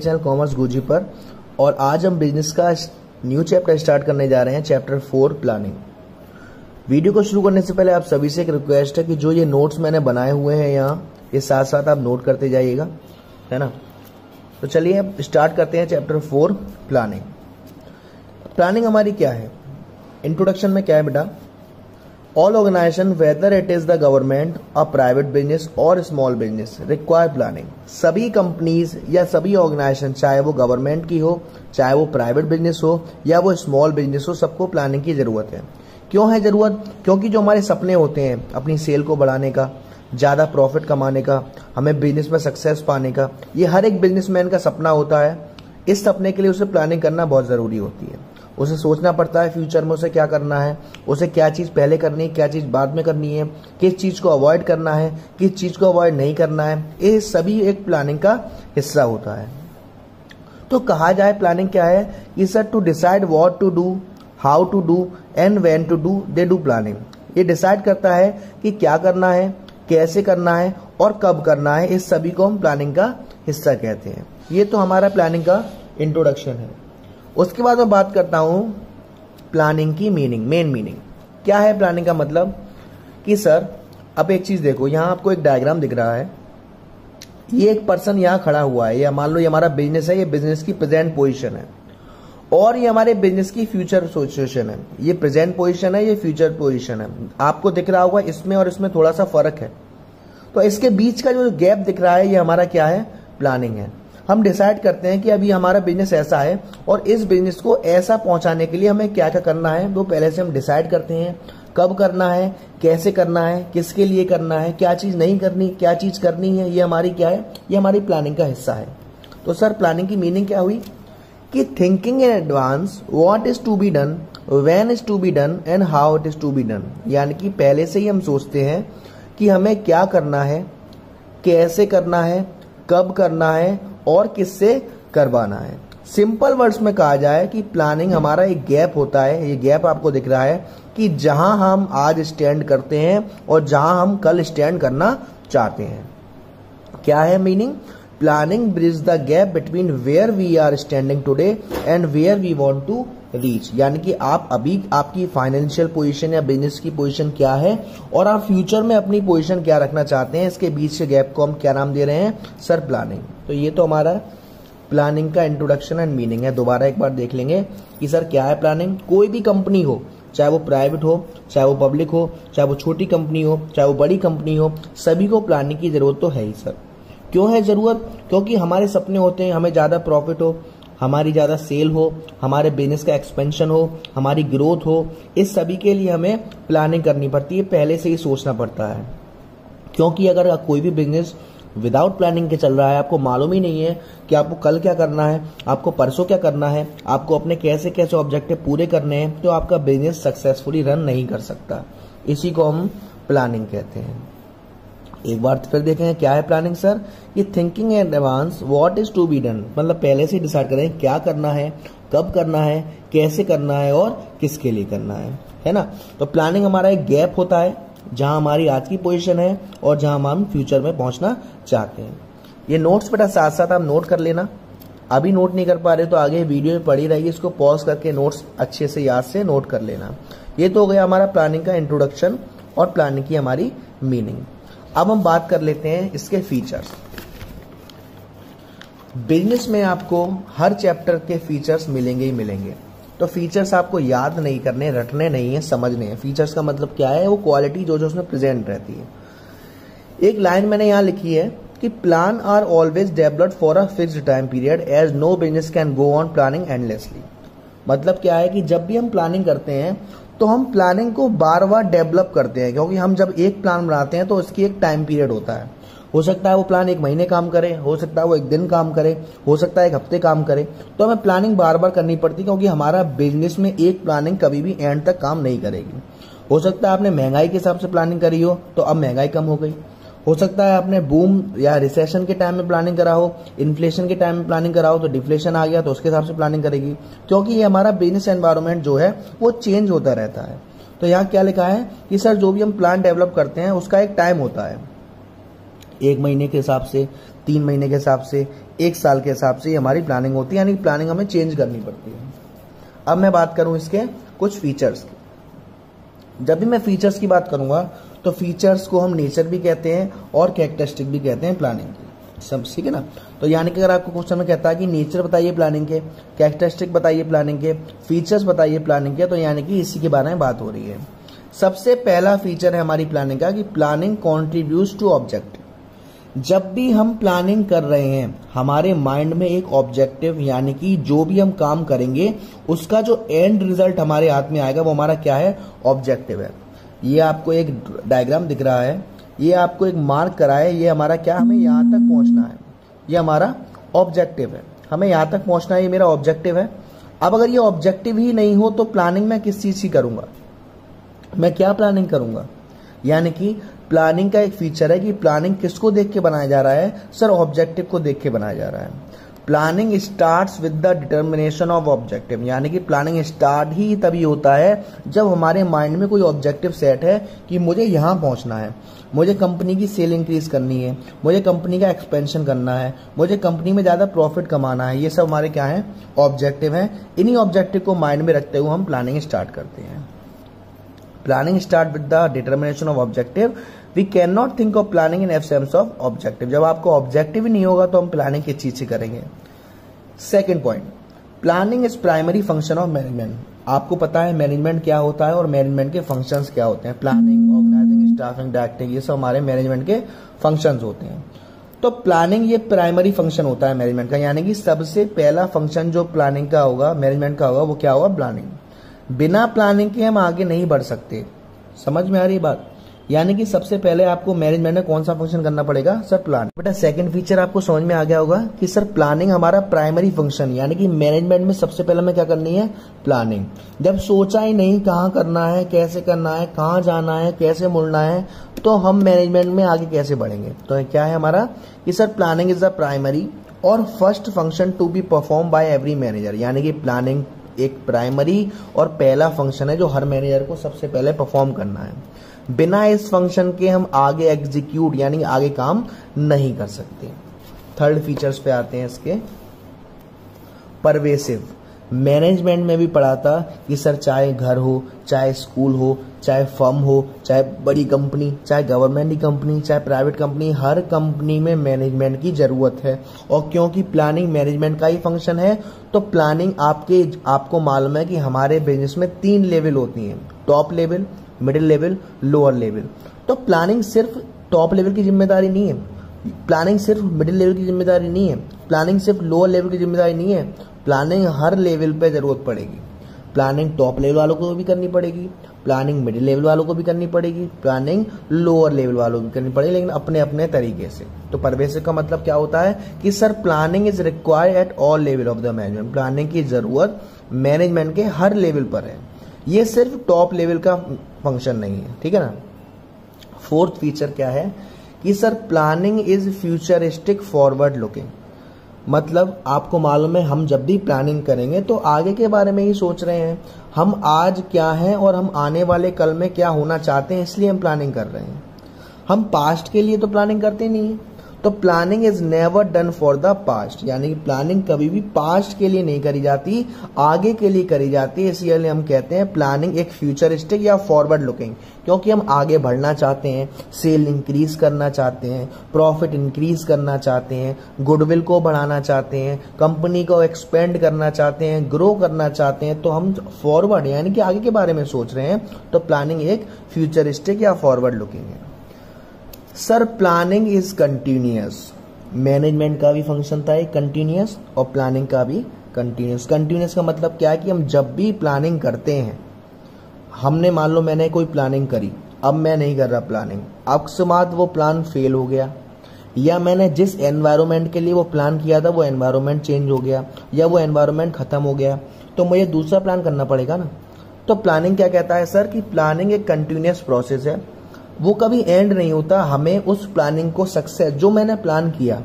Channel commerce Guzzi पर। और आज हम बिज़नेस का न्यू चैप्टर स्टार्ट करने जा रहे हैं चैप्टर फोर प्लानिंग वीडियो को शुरू करने से पहले आप सभी से एक रिक्वेस्ट है कि जो ये नोट्स मैंने बनाए हुए हैं यहाँ, ये साथ साथ आप नोट करते जाइएगा, है ना? तो चलिए अब स्टार्ट करते हैं चैप्टर फोर प्लानिंग प्लानिंग हमारी क्या है? इंट्रोडक्शन में क्या है बेटा? All organisation whether it is the government a private business और स्मॉल बिज़नेस रिक्वायर प्लानिंग सभी कंपनीज़ या सभी ऑर्गेनाइजेशन चाहे वो गवर्नमेंट की हो, चाहे वो प्राइवेट बिज़नेस हो, या वो स्मॉल बिज़नेस हो, सबको प्लानिंग की ज़रूरत है। क्यों है ज़रूरत? क्योंकि जो हमारे सपने होते हैं, अपनी सेल को बढ़ाने का, ज़्यादा प्रॉफिट कमाने का, हमें बिज़नेस में सक्सेस पाने का, ये हर एक बिजनेसमैन का सपना होता है। इस सपने के लिए उसे प्लानिंग करना बहुत ज़रूरी होती है। उसे सोचना पड़ता है फ्यूचर में उसे क्या करना है, उसे क्या चीज़ पहले करनी है, क्या चीज़ बाद में करनी है, किस चीज़ को अवॉइड करना है, किस चीज़ को अवॉइड नहीं करना है, ये सभी एक प्लानिंग का हिस्सा होता है। तो कहा जाए प्लानिंग क्या है? कि sir to decide what to do how to do and when to do they do planning ये डिसाइड करता है कि क्या करना है, कैसे करना है, और कब करना है, इस सभी को हम प्लानिंग का हिस्सा कहते हैं। ये तो हमारा प्लानिंग का इंट्रोडक्शन है। उसके बाद मैं बात करता हूँ प्लानिंग की मीनिंग मेन मीनिंग क्या है प्लानिंग का मतलब? कि सर अब एक चीज़ देखो, यहाँ आपको एक डायग्राम दिख रहा है। ये एक पर्सन यहाँ खड़ा हुआ है, या मान लो ये हमारा बिज़नेस है, ये बिज़नेस की प्रेजेंट पोजीशन है। और ये हमारे बिज़नेस की फ्यूचर सिचुएशन है। ये प्रेजेंट पोजीशन है, ये फ्यूचर पोजीशन है। आपको दिख रहा होगा इसमें और इसमें थोड़ा सा फ़र्क है। तो इसके बीच का जो गैप दिख रहा है, ये हमारा क्या है? प्लानिंग है। हम डिसाइड करते हैं कि अभी हमारा बिज़नेस ऐसा है और इस बिज़नेस को ऐसा पहुँचाने के लिए हमें क्या क्या करना है, वो पहले से हम डिसाइड करते हैं। कब करना है, कैसे करना है, किसके लिए करना है, क्या चीज़ नहीं करनी, क्या चीज़ करनी है, ये हमारी क्या है? ये हमारी प्लानिंग का हिस्सा है। तो सर प्लानिंग की मीनिंग क्या हुई? कि thinking in advance what is to be done when is to be done and how it is to be done यानी कि पहले से ही हम सोचते हैं कि हमें क्या करना है, कैसे करना है, कब करना है और किससे करवाना है? सिंपल वर्ड्स में कहा जाए कि प्लानिंग हमारा एक गैप होता है। ये गैप आपको दिख रहा है कि जहाँ हम आज स्टैंड करते हैं और जहाँ हम कल स्टैंड करना चाहते हैं। क्या है meaning planning bridge the gap between where we are standing today and where we want to reach यानी कि आप अभी आपकी फाइनेंशियल पोजीशन या बिज़नेस की पोजीशन क्या है और आप फ्यूचर में अपनी पोजीशन क्या रखना चाहते हैं, इसके बीच के गैप को हम क्या नाम दे रहे हैं? सर प्लानिंग तो ये तो हमारा प्लानिंग का इंट्रोडक्शन एंड मीनिंग है। दोबारा एक बार देख लेंगे कि सर क्या है प्लानिंग कोई भी कंपनी हो, चाहे वो प्राइवेट हो, चाहे वो पब्लिक हो, चाहे वो छोटी कंपनी हो, चाहे वो बड़ी कंपनी हो, सभी को प्लानिंग की ज़रूरत तो है ही सर क्यों है ज़रूरत? क्योंकि हमारे सपने होते हैं, हमें ज़्यादा प्रॉफिट हो, हमारी ज़्यादा सेल हो, हमारे बिज़नेस का एक्सपेंशन हो, हमारी ग्रोथ हो, इस सभी के लिए हमें प्लानिंग करनी पड़ती है, पहले से ही सोचना पड़ता है। क्योंकि अगर कोई भी बिज़नेस विदाउट प्लानिंग के चल रहा है, आपको मालूम ही नहीं है कि आपको कल क्या करना है, आपको परसों क्या करना है, आपको अपने कैसे कैसे ऑब्जेक्टिव पूरे करने हैं तो आपका बिज़नेस सक्सेसफुली रन नहीं कर सकता। इसी को हम प्लानिंग कहते हैं। एक बार फिर देखें, क्या है प्लानिंग सर ये thinking in advance what is to be done मतलब पहले से डिसाइड करें, क्या करना है, कब करना है, कैसे करना है और किसके लिए करना है। है ना? तो प्लानिंग हमारा एक गैप होता है। जहाँ हमारी आज की पोजीशन है और जहाँ हम फ्यूचर में पहुँचना चाहते हैं। ये नोट्स बेटा साथ साथ आप नोट कर लेना। अभी नोट नहीं कर पा रहे तो आगे वीडियो में पड़ी रहेगी, इसको पॉज करके नोट्स अच्छे से याद से नोट कर लेना। ये तो हो गया हमारा प्लानिंग का इंट्रोडक्शन और प्लानिंग की हमारी मीनिंग अब हम बात कर लेते हैं इसके फीचर्स बिज़नेस में आपको हर चैप्टर के फीचर्स मिलेंगे ही मिलेंगे। तो फीचर्स आपको याद नहीं करने, रटने नहीं है, समझने हैं। फीचर्स का मतलब क्या है? वो क्वालिटी जो जो उसमें प्रेजेंट रहती है। एक लाइन मैंने यहाँ लिखी है कि plan are always developed for a fixed time period as no business can go on planning endlessly मतलब क्या है कि जब भी हम प्लानिंग करते हैं तो हम प्लानिंग को बार बार डेवलप करते हैं, क्योंकि हम जब एक प्लान बनाते हैं तो उसकी एक टाइम पीरियड होता है। हो सकता है वो प्लान एक महीने काम करे, हो सकता है वो एक दिन काम करे, हो सकता है एक हफ़्ते काम करे। तो हमें प्लानिंग बार बार करनी पड़ती क्योंकि हमारा बिज़नेस में एक प्लानिंग कभी भी एंड तक काम नहीं करेगी। हो सकता है आपने महँगाई के हिसाब से प्लानिंग करी हो तो अब महँगाई कम हो गई। हो सकता है आपने बूम या रिसेशन के टाइम में प्लानिंग करा हो इन्फ्लेशन के टाइम में प्लानिंग करा हो तो डिफ्लेशन आ गया तो उसके हिसाब से प्लानिंग करेगी। क्योंकि ये हमारा बिज़नेस एनवायरमेंट जो है, वो चेंज होता रहता है। तो यहाँ क्या लिखा है कि, सर, जो भी हम प्लान डेवलप करते हैं, उसका एक टाइम होता है। एक महीने के हिसाब से, तीन महीने के हिसाब से, एक साल के हिसाब से हमारी प्लानिंग होती है, यानी प्लानिंग हमें चेंज करनी पड़ती है। अब मैं बात करूँ इसके कुछ फीचर्स की। जब भी मैं फीचर्स की बात करूँगा तो फीचर्स को हम नेचर भी कहते हैं और कैरेक्टरिस्टिक भी कहते हैं प्लानिंग की। सब, ठीक है ना? तो यानी कि अगर आपको क्वेश्चन में कहता है कि नेचर बताइए प्लानिंग के कैरेक्टरिस्टिक बताइए प्लानिंग के फीचर्स बताइए प्लानिंग के तो यानी कि इसी के बारे में बात हो रही है। सबसे पहला फीचर है हमारी प्लानिंग का कि प्लानिंग कॉन्ट्रीब्यूट टू ऑब्जेक्ट जब भी हम प्लानिंग कर रहे हैं, हमारे माइंड में एक ऑब्जेक्टिव यानी कि जो भी हम काम करेंगे, उसका जो एंड रिज़ल्ट हमारे हाथ में आएगा, वो हमारा क्या है? ऑब्जेक्टिव है। ये आपको एक डायग्राम दिख रहा है। ये आपको एक मार्क करा है ये हमारा क्या? हमें यहाँ तक पहुँचना है। ये हमारा ऑब्जेक्टिव है। हमें यहाँ तक पहुँचना है, ये मेरा ऑब्जेक्टिव है। अब अगर ये ऑब्जेक्टिव ही नहीं हो तो प्लानिंग मैं किस चीज़ की करूँगा? मैं क्या प्लानिंग करूँगा? यानी कि प्लानिंग का एक फीचर है कि प्लानिंग किसको देख के बनाया जा रहा है? सर, ऑब्जेक्टिव को देख के बनाया जा रहा है। Planning start with the determination of objective. यानी कि प्लानिंग स्टार्ट ही तभी होता है जब हमारे माइंड में कोई ऑब्जेक्टिव सेट है कि मुझे यहाँ पहुँचना है। मुझे कंपनी की सेल इंक्रीज करनी है। मुझे कंपनी का एक्सपेंशन करना है। मुझे कंपनी में ज़्यादा प्रॉफिट कमाना है। ये सब हमारे क्या है? ऑब्जेक्टिव है। इन्हीं ऑब्जेक्टिव को माइंड में रखते हुए हम प्लानिंग स्टार्ट करते हैं। Planning start with the determination of objective. We can not think of planning in absence of objective जब आपको ऑब्जेक्टिव ही नहीं होगा तो हम प्लानिंग किस चीज़ से करेंगे? Second point planning is primary function of management आपको पता है मैनेजमेंट क्या होता है और मैनेजमेंट के फ़ंक्शंस क्या होते हैं? प्लानिंग ऑर्गेनाइजिंग स्टाफिंग डायरेक्टिंग ये सब हमारे मैनेजमेंट के फ़ंक्शंस होते हैं। तो प्लानिंग ये प्राइमरी फ़ंक्शन होता है मैनेजमेंट का। यानी कि सबसे पहला फ़ंक्शन जो प्लानिंग का होगा मैनेजमेंट का होगा, वो क्या होगा? प्लानिंग बिना प्लानिंग के हम आगे नहीं बढ़ सकते। समझ में आ रही बात? यानी कि सबसे पहले आपको मैनेजमेंट में कौन सा फ़ंक्शन करना पड़ेगा? सर प्लान बेटा सेकंड फीचर आपको समझ में आ गया होगा कि सर प्लानिंग हमारा प्राइमरी फ़ंक्शन यानी कि मैनेजमेंट में सबसे पहले हमें क्या करनी है? प्लानिंग जब सोचा ही नहीं कहाँ करना है, कैसे करना है, कहाँ जाना है, कैसे मुड़ना है तो हम मैनेजमेंट में आगे कैसे बढ़ेंगे? तो क्या है हमारा? कि sir planning is the primary और first function to be perform by every manager यानी कि प्लानिंग एक प्राइमरी और पहला फ़ंक्शन है जो हर मैनेजर को सबसे पहले परफॉर्म करना है। बिना इस फ़ंक्शन के हम आगे एग्जीक्यूट यानी आगे काम नहीं कर सकते। थर्ड फीचर्स पे आते हैं इसके। परवेसिव मैनेजमेंट में भी पढ़ा था कि सर चाहे घर हो, चाहे स्कूल हो, चाहे फर्म हो, चाहे बड़ी कंपनी चाहे गवर्नमेंट की कंपनी चाहे प्राइवेट कंपनी हर कंपनी में मैनेजमेंट की ज़रूरत है। और क्योंकि प्लानिंग मैनेजमेंट का ही फ़ंक्शन है तो प्लानिंग आपके, आपको मालूम है कि हमारे बिज़नेस में तीन लेवल होती हैं। Top level middle level lower level तो प्लानिंग सिर्फ़ टॉप लेवल की ज़िम्मेदारी नहीं है। प्लानिंग सिर्फ़ मिडिल लेवल की ज़िम्मेदारी नहीं है। प्लानिंग सिर्फ़ लोअर लेवल की ज़िम्मेदारी नहीं है। प्लानिंग हर लेवल पे ज़रूरत पड़ेगी। प्लानिंग टॉप लेवल वालों को भी करनी पड़ेगी। प्लानिंग मिडिल लेवल वालों को भी करनी पड़ेगी। प्लानिंग लोअर लेवल वालों को भी करनी पड़ेगी, लेकिन अपने अपने तरीके से। तो परवेश का मतलब क्या होता है कि, sir planning is required at all level of the management planning की ज़रूरत मैनेजमेंट के हर लेवल पर है। ये सिर्फ़ टॉप लेवल का फ़ंक्शन नहीं है, ठीक है ना? फोर्थ फीचर क्या है कि sir, planning is futuristic forward looking. मतलब आपको मालूम है, हम जब भी प्लानिंग करेंगे तो आगे के बारे में ही सोच रहे हैं। हम आज क्या हैं और हम आने वाले कल में क्या होना चाहते हैं, इसलिए हम प्लानिंग कर रहे हैं। हम पास्ट के लिए तो प्लानिंग करते नहीं तो planning is never done for the past यानी कि प्लानिंग कभी भी पास्ट के लिए नहीं करी जाती, आगे के लिए करी जाती है। इसलिए हम कहते हैं प्लानिंग एक फ्यूचरिस्टिक या फॉरवर्ड लुकिंग क्योंकि हम आगे बढ़ना चाहते हैं सेल इंक्रीज करना चाहते हैं प्रॉफिट इंक्रीज करना चाहते हैं गुडविल को बढ़ाना चाहते हैं कंपनी को एक्सपेंड करना चाहते हैं ग्रो करना चाहते हैं तो हम फॉरवर्ड यानी कि आगे के बारे में सोच रहे हैं तो प्लानिंग एक फ्यूचरिस्टिक या फॉरवर्ड लुकिंग है। Sir planning is continuous management का भी फ़ंक्शन था, एक कंटिन्यूस और प्लानिंग का भी कंटिन्यूस कंटिन्यूस का मतलब क्या है कि हम जब भी प्लानिंग करते हैं, हमने मान लो मैंने कोई प्लानिंग करी, अब मैं नहीं कर रहा प्लानिंग अकस्मात वो प्लान फेल हो गया, या मैंने जिस एनवायरमेंट के लिए वो प्लान किया था, वो एनवायरमेंट चेंज हो गया, या वो एनवायरमेंट खत्म हो गया तो मुझे दूसरा प्लान करना पड़ेगा ना? तो प्लानिंग क्या कहता है सर कि प्लानिंग एक कंटिन्यूस प्रोसेस है। वो कभी एंड नहीं होता, हमें उस प्लानिंग को सक्सेस जो मैंने प्लान किया,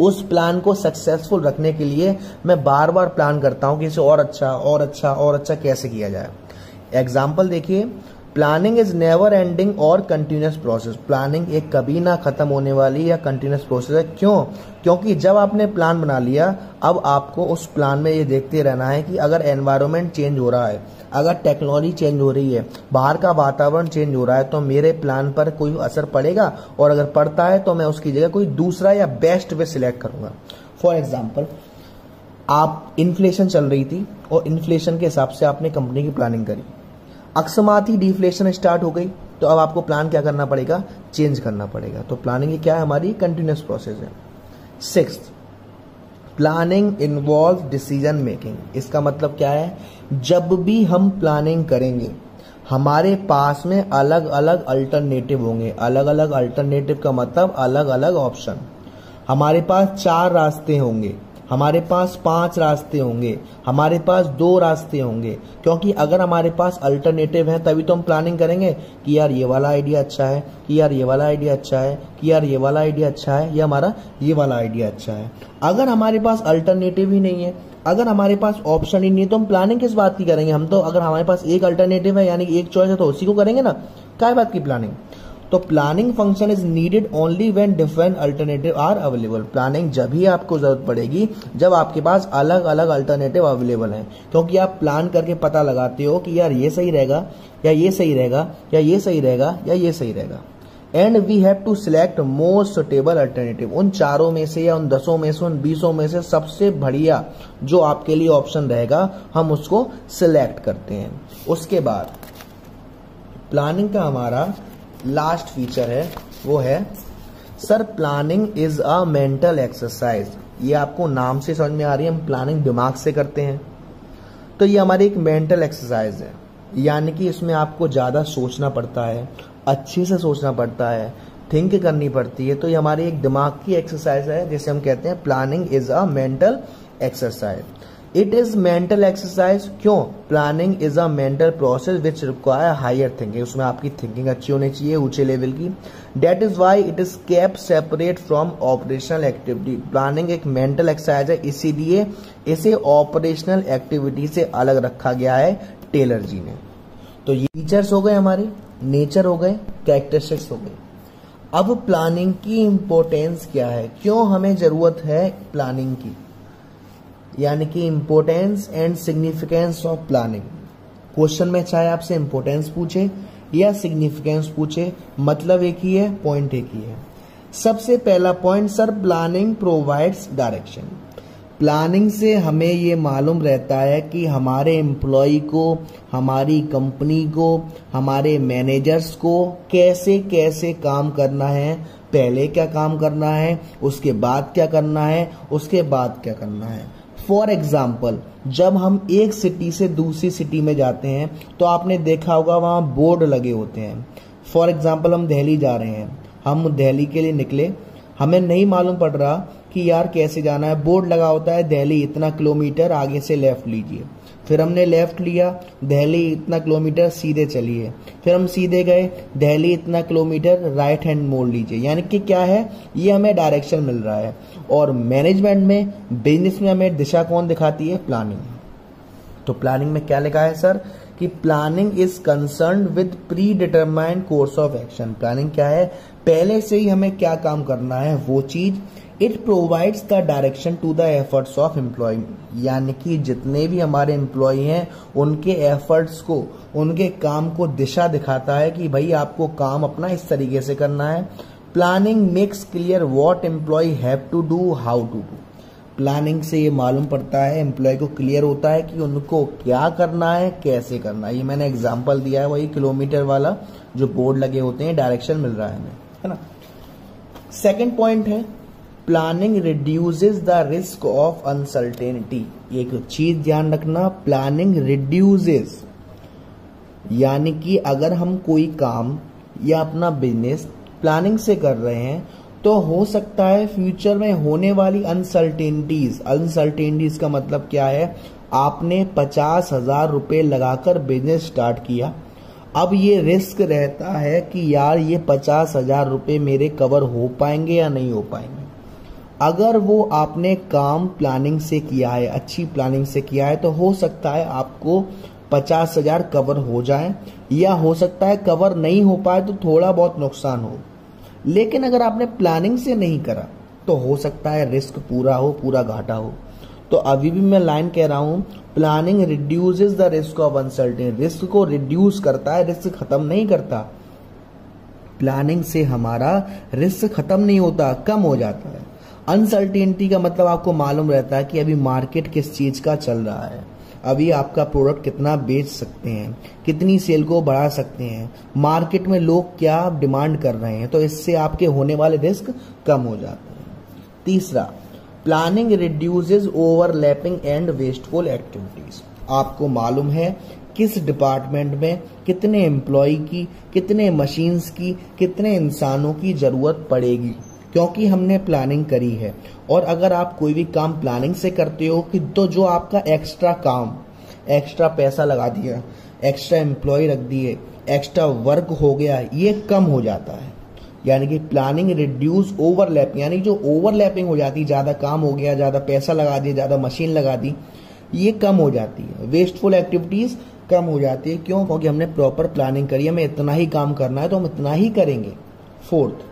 उस प्लान को सक्सेसफुल रखने के लिए मैं बार बार प्लान करता हूँ कि इसे और अच्छा और अच्छा और अच्छा कैसे किया जाए। एग्ज़ाम्पल देखिए प्लानिंग इज़ नेवर एंडिंग और कंटिन्यूस प्रोसेस प्लानिंग एक कभी ना खत्म होने वाली या कंटिन्यूस प्रोसेस है। क्यों? क्योंकि जब आपने प्लान बना लिया, अब आपको उस प्लान में ये देखते रहना है कि अगर एनवायरमेंट चेंज हो रहा है अगर टेक्नोलॉजी चेंज हो रही है, बाहर का वातावरण चेंज हो रहा है तो मेरे प्लान पर कोई असर पड़ेगा? और अगर पड़ता है तो मैं उसकी जगह कोई दूसरा या बेस्ट वे सिलेक्ट करूँगा। फॉर एग्ज़ाम्पल आप इन्फ्लेशन चल रही थी और इन्फ्लेशन के हिसाब से आपने कंपनी की प्लानिंग करी। अक्समात ही डिफ्लेशन स्टार्ट हो गई तो अब आपको प्लान क्या करना पड़ेगा? चेंज करना पड़ेगा। तो प्लानिंग क्या है हमारी? कंटिन्यूस प्रोसेस है। Six planning involve decision making इसका मतलब क्या है? जब भी हम प्लानिंग करेंगे, हमारे पास में अलग अलग अल्टरनेटिव होंगे। अलग अलग अल्टरनेटिव का मतलब अलग अलग ऑप्शन हमारे पास चार रास्ते होंगे। हमारे पास पाँच रास्ते होंगे, हमारे पास दो रास्ते होंगे, क्योंकि अगर हमारे पास अल्टरनेटिव है, तभी तो हम प्लानिंग करेंगे कि यार ये वाला आइडिया अच्छा है, कि यार ये वाला आइडिया अच्छा है, कि यार ये वाला आइडिया अच्छा है, या हमारा ये वाला आइडिया अच्छा है। अगर हमारे पास अल्टरनेटिव ही नहीं है, अगर हमारे पास ऑप्शन ही नहीं है तो हम प्लानिंग किस बात की करेंगे? हम तो अगर हमारे पास एक अल्टरनेटिव है, यानी एक चॉइस है तो उसी को करेंगे ना? क्या बात की प्लानिंग तो planning function is needed only when different alternative are available planning जब ही आपको ज़रूरत पड़ेगी, जब आपके पास अलग अलग अल्टरनेटिव अवेलेबल हैं। क्योंकि आप प्लान करके पता लगाते हो कि यार ये सही रहेगा, या ये सही रहेगा, या ये सही रहेगा, या ये सही रहेगा। And we have to select most suitable alternative उन चारों में से या उन दसों में से, उन बीसों में से सबसे बढ़िया जो आपके लिए ऑप्शन रहेगा, हम उसको सिलेक्ट करते हैं। उसके बाद प्लानिंग का हमारा लास्ट फीचर है, वो है sir planning is a mental exercise ये आपको नाम से समझ में आ रही है, हम प्लानिंग दिमाग से करते हैं। तो ये हमारी एक मेंटल एक्सरसाइज है। यानी कि इसमें आपको ज़्यादा सोचना पड़ता है, अच्छे से सोचना पड़ता है थिंक करनी पड़ती है। तो ये हमारी एक दिमाग की एक्सरसाइज है, जिसे हम कहते हैं planning is a mental exercise it is mental exercise क्यों? Planning is a mental process which require higher thinking उसमें आपकी थिंकिंग अच्छी होनी चाहिए, ऊँचे लेवल की। That is why it is kept separate from operational activity planning एक mental exercise है, इसीलिए इसे ऑपरेशनल एक्टिविटी से अलग रखा गया है टेलर जी ने। तो ये फीचर्स हो गए हमारे नेचर हो गए कैरेक्टरिस्टिक्स हो गए। अब प्लानिंग की इंपॉर्टेंस क्या है? क्यों हमें ज़रूरत है प्लानिंग की? यानी कि importance and significance of planning question में चाहे आपसे इम्पोर्टेंस पूछे या सिग्निफिकेंस पूछे मतलब एक ही है पॉइंट एक ही है। सबसे पहला point sir planning provides direction planning से हमें ये मालूम रहता है कि हमारे एम्प्लॉय को, हमारी कंपनी को, हमारे मैनेजर्स को कैसे कैसे काम करना है, पहले क्या काम करना है, उसके बाद क्या करना है, उसके बाद क्या करना है। फॉर एग्ज़ाम्पल जब हम एक सिटी से दूसरी सिटी में जाते हैं तो आपने देखा होगा वहाँ बोर्ड लगे होते हैं। फॉर एग्ज़ाम्पल हम दिल्ली जा रहे हैं। हम दिल्ली के लिए निकले। हमें नहीं मालूम पड़ रहा कि यार कैसे जाना है। बोर्ड लगा होता है दिल्ली, इतना किलोमीटर आगे से लेफ़्ट लीजिए। फिर हमने लेफ़्ट लिया दहली इतना किलोमीटर सीधे चलिए। फिर हम सीधे गए दहली इतना किलोमीटर राइट हैंड मोड़ लीजिए। यानी कि क्या है? ये हमें डायरेक्शन मिल रहा है। और मैनेजमेंट में बिज़नेस में हमें दिशा कौन दिखाती है? प्लानिंग तो प्लानिंग में क्या लिखा है सर? कि planning is concern with predetermined course of action planning क्या है? पहले से ही हमें क्या काम करना है? वो चीज़ it provides the direction to the efforts of employ यानी कि जितने भी हमारे एम्प्लॉय हैं, उनके एफर्ट्स को, उनके काम को दिशा दिखाता है कि भाई आपको काम अपना इस तरीके से करना है। Planning makes clear what employ have to do how to do planning से ये मालूम पड़ता है एम्प्लॉय को क्लियर होता है कि उनको क्या करना है, कैसे करना है। ये मैंने एग्ज़ाम्पल दिया है वही किलोमीटर वाला, जो बोर्ड लगे होते हैं डायरेक्शन मिल रहा है हमें, है ना? सेकेंड पॉइंट है planning reduces the risk of uncertainty एक चीज़ ध्यान रखना प्लानिंग रिड्यूसेस यानी कि अगर हम कोई काम या अपना बिज़नेस प्लानिंग से कर रहे हैं तो हो सकता है फ्यूचर में होने वाली अनसर्टेनिटीज अनसर्टेनिटीज का मतलब क्या है? आपने पचास हज़ार रुपये लगाकर बिज़नेस स्टार्ट किया। अब ये रिस्क रहता है कि यार ये पचास हज़ार रुपये मेरे कवर हो पाएँगे या नहीं हो पाएँगे। अगर वो आपने काम प्लानिंग से किया है, अच्छी प्लानिंग से किया है तो हो सकता है आपको पचास हज़ार कवर हो जाए, या हो सकता है कवर नहीं हो पाए तो थोड़ा बहुत नुकसान हो। लेकिन अगर आपने प्लानिंग से नहीं करा तो हो सकता है रिस्क पूरा हो, पूरा घाटा हो। तो अभी भी मैं लाइन कह रहा हूँ planning reduces the risk of uncertain risk को रिड्यूस करता है रिस्क खत्म नहीं करता। प्लानिंग से हमारा रिस्क खत्म नहीं होता, कम हो जाता है। अनसर्टेनिटी का मतलब आपको मालूम रहता है कि अभी मार्केट किस चीज़ का चल रहा है। अभी आपका प्रोडक्ट कितना बेच सकते हैं, कितनी सेल को बढ़ा सकते हैं मार्केट में लोग क्या डिमांड कर रहे हैं तो इससे आपके होने वाले रिस्क कम हो जाते हैं। तीसरा planning reduces overlapping and wasteful activities आपको मालूम है किस डिपार्टमेंट में कितने एम्प्लॉय की, कितने मशीन्स की, कितने इंसानों की ज़रूरत पड़ेगी। क्योंकि हमने प्लानिंग करी है। और अगर आप कोई भी काम प्लानिंग से करते हो कि तो जो आपका एक्स्ट्रा काम एक्स्ट्रा पैसा लगा दिया एक्स्ट्रा एम्प्लॉय रख दिए एक्स्ट्रा वर्क हो गया, ये कम हो जाता है। यानी कि प्लानिंग रिड्यूस ओवरलैप यानी जो ओवरलैपिंग हो जाती, ज़्यादा काम हो गया, ज़्यादा पैसा लगा दिया, ज़्यादा मशीन लगा दी, ये कम हो जाती है। वेस्टफुल एक्टिविटीज़ कम हो जाती है। क्यों? क्योंकि हमने प्रॉपर प्लानिंग करी है, हमें इतना ही काम करना है तो हम इतना ही करेंगे। Fourth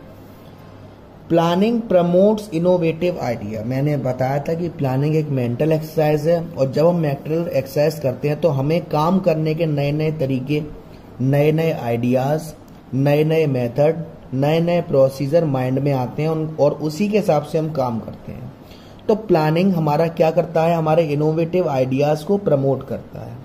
planning promotes innovative idea मैंने बताया था कि प्लानिंग एक मेंटल एक्सरसाइज है और जब हम मेंटल एक्सरसाइज करते हैं तो हमें काम करने के नए नए तरीके नए नए आइडियाज़ नए नए मेथड नए नए प्रोसीजर माइंड में आते हैं और उसी के हिसाब से हम काम करते हैं। तो प्लानिंग हमारा क्या करता है? हमारे इनोवेटिव आइडियाज़ को प्रमोट करता है।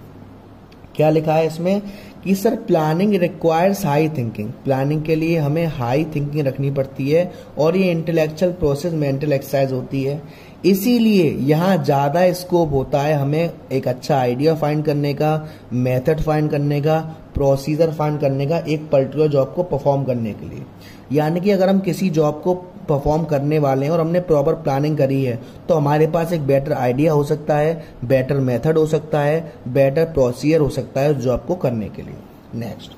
क्या लिखा है इसमें? कि sir planning requires high thinking planning के लिए हमें हाई थिंकिंग रखनी पड़ती है और ये इंटेलेक्चुअल प्रोसेस मेंटल एक्सरसाइज होती है। इसीलिए यहाँ ज़्यादा स्कोप होता है हमें एक अच्छा आइडिया फाइंड करने का मेथड फाइंड करने का प्रोसीजर फाइंड करने का एक पर्टिकुलर जॉब को परफॉर्म करने के लिए। यानी कि अगर हम किसी जॉब को परफॉर्म करने वाले हैं और हमने प्रॉपर प्लानिंग करी है तो हमारे पास एक बेटर आइडिया हो सकता है बेटर मेथड हो सकता है बेटर प्रोसीजर हो सकता है उस जॉब को करने के लिए। Next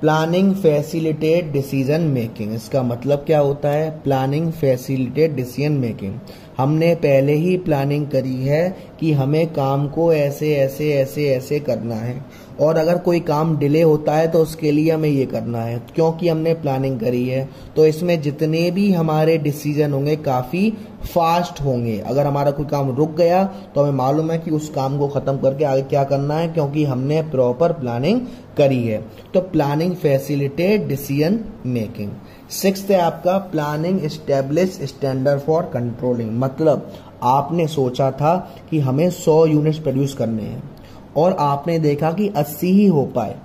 planning facilitate decision making इसका मतलब क्या होता है? प्लानिंग फैसिलिटेट डिसीज़न मेकिंग हमने पहले ही प्लानिंग करी है कि हमें काम को ऐसे ऐसे ऐसे ऐसे करना है। और अगर कोई काम डिले होता है तो उसके लिए हमें ये करना है, क्योंकि हमने प्लानिंग करी है। तो इसमें जितने भी हमारे डिसीज़न होंगे, काफ़ी फास्ट होंगे। अगर हमारा कोई काम रुक गया तो हमें मालूम है कि उस काम को ख़त्म करके आगे क्या करना है, क्योंकि हमने प्रॉपर प्लानिंग करी है। तो planning facilitate decision making six है आपका planning establish standard for controlling मतलब आपने सोचा था कि हमें 100 यूनिट्स प्रोड्यूस करने हैं। और आपने देखा कि 80 ही हो पाए।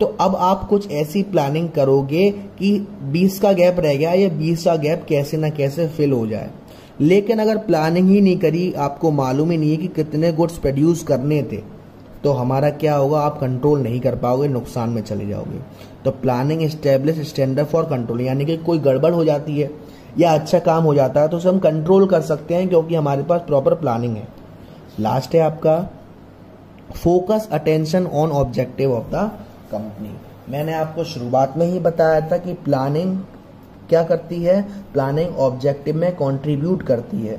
तो अब आप कुछ ऐसी प्लानिंग करोगे कि 20 का गैप रह गया, या 20 का गैप कैसे ना कैसे फिल हो जाए। लेकिन अगर प्लानिंग ही नहीं करी, आपको मालूम ही नहीं है कि कितने गुड्स प्रोड्यूस करने थे तो हमारा क्या होगा? आप कंट्रोल नहीं कर पाओगे, नुकसान में चले जाओगे। तो planning establish standard for control यानी कि कोई गड़बड़ हो जाती है या अच्छा काम हो जाता है तो उसे हम कंट्रोल कर सकते हैं क्योंकि हमारे पास प्रॉपर प्लानिंग है। लास्ट है आपका focus attention on objective of the company मैंने आपको शुरुआत में ही बताया था कि प्लानिंग क्या करती है? प्लानिंग ऑब्जेक्टिव में कंट्रीब्यूट करती है।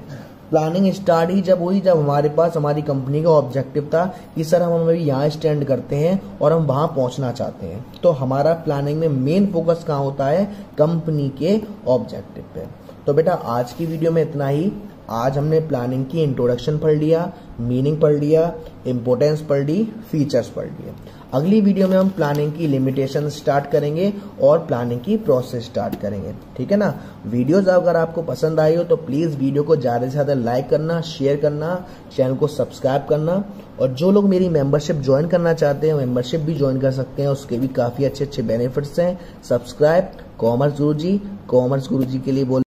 प्लानिंग स्टार्ट ही जब हुई, जब हमारे पास, हमारी कंपनी का ऑब्जेक्टिव था कि सर हम अभी यहाँ स्टैंड करते हैं और हम वहाँ पहुँचना चाहते हैं। तो हमारा प्लानिंग में मेन फोकस कहाँ होता है? कंपनी के ऑब्जेक्टिव पे। तो बेटा, आज की वीडियो में इतना ही। आज हमने प्लानिंग की इंट्रोडक्शन पढ़ लिया मीनिंग पढ़ लिया इंपोर्टेंस पढ़ ली फीचर्स पढ़ लिए। अगली वीडियो में हम प्लानिंग की लिमिटेशन स्टार्ट करेंगे और प्लानिंग की प्रोसेस स्टार्ट करेंगे। ठीक है ना? वीडियोज़ अगर आपको पसंद आई हो तो प्लीज़ वीडियो को ज़्यादा से ज़्यादा लाइक करना शेयर करना चैनल को सब्सक्राइब करना। और जो लोग मेरी मेंबरशिप ज्वाइन करना चाहते हैं मेंबरशिप भी ज्वाइन कर सकते हैं, उसके भी काफ़ी अच्छे अच्छे बेनिफिट्स हैं। सब्सक्राइब कॉमर्स गुरु जी कॉमर्स गुरु जी के लिए